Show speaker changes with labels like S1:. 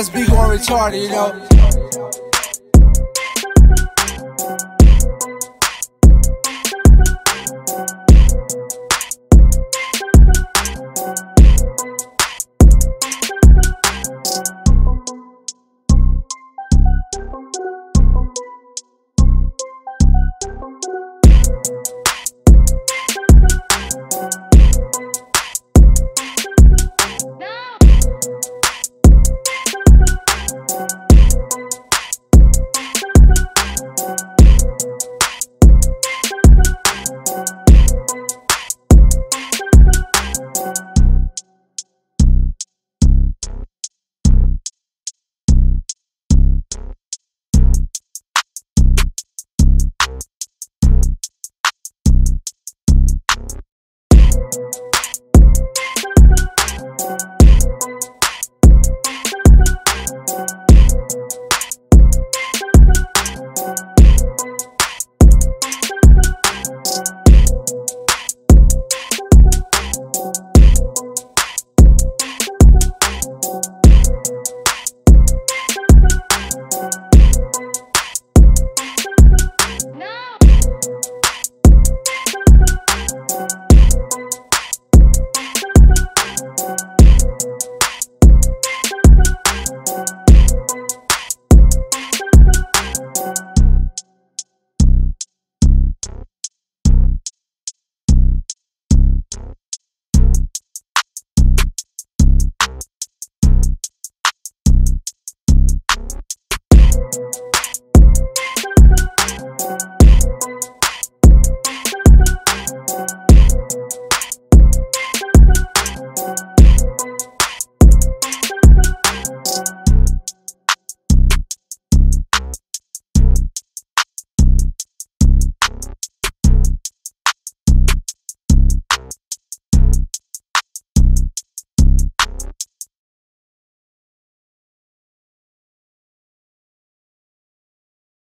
S1: SB going retarded, you know. you